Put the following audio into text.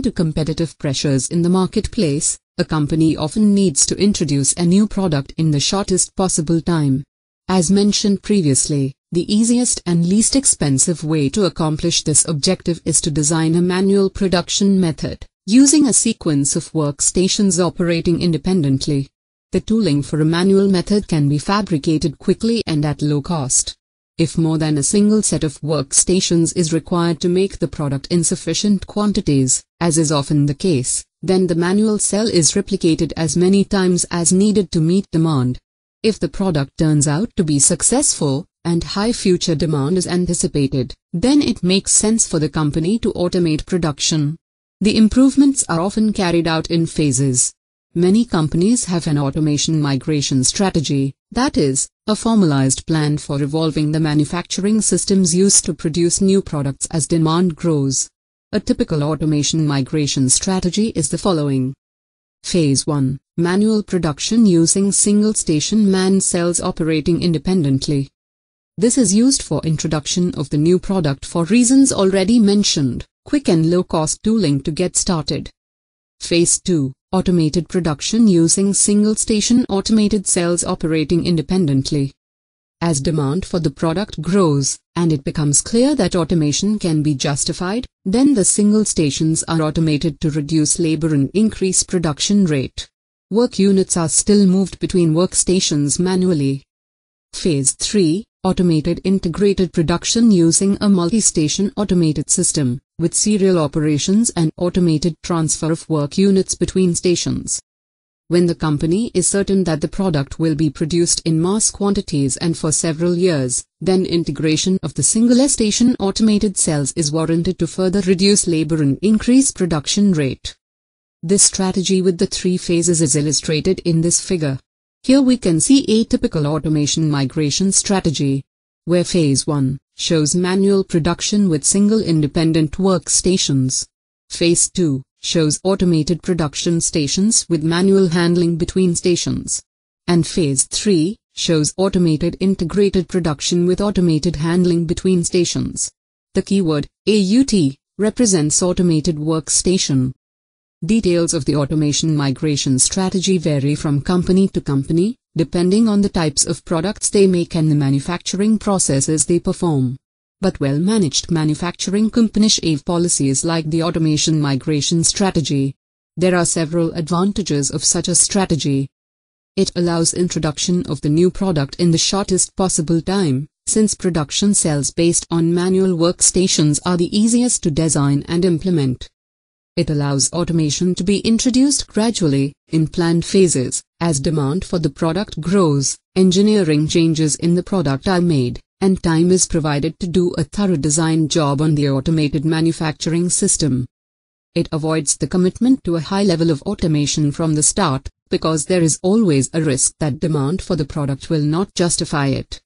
Owing to competitive pressures in the marketplace, a company often needs to introduce a new product in the shortest possible time. As mentioned previously, the easiest and least expensive way to accomplish this objective is to design a manual production method, using a sequence of workstations operating independently. The tooling for a manual method can be fabricated quickly and at low cost. If more than a single set of workstations is required to make the product in sufficient quantities, as is often the case, then the manual cell is replicated as many times as needed to meet demand. If the product turns out to be successful, and high future demand is anticipated, then it makes sense for the company to automate production. The improvements are often carried out in phases. Many companies have an automation migration strategy, that is, a formalized plan for evolving the manufacturing systems used to produce new products as demand grows. A typical automation migration strategy is the following. Phase 1 Manual production using single station manned cells operating independently. This is used for introduction of the new product for reasons already mentioned, quick and low cost tooling to get started. Phase 2 Automated production using single-station automated cells operating independently. As demand for the product grows, and it becomes clear that automation can be justified, then the single stations are automated to reduce labor and increase production rate. Work units are still moved between workstations manually. Phase 3 Automated integrated production using a multi-station automated system with serial operations and automated transfer of work units between stations. When the company is certain that the product will be produced in mass quantities and for several years, then integration of the single station automated cells is warranted to further reduce labor and increase production rate. This strategy with the three phases is illustrated in this figure. Here we can see a typical automation migration strategy, where phase 1 shows manual production with single independent workstations. Phase 2 shows automated production stations with manual handling between stations. And phase 3 shows automated integrated production with automated handling between stations. The keyword AUT represents automated workstation. Details of the automation migration strategy vary from company to company, depending on the types of products they make and the manufacturing processes they perform. But well-managed manufacturing companies have policies like the automation migration strategy. There are several advantages of such a strategy. It allows introduction of the new product in the shortest possible time, since production cells based on manual workstations are the easiest to design and implement. It allows automation to be introduced gradually, in planned phases, as demand for the product grows, engineering changes in the product are made, and time is provided to do a thorough design job on the automated manufacturing system. It avoids the commitment to a high level of automation from the start, because there is always a risk that demand for the product will not justify it.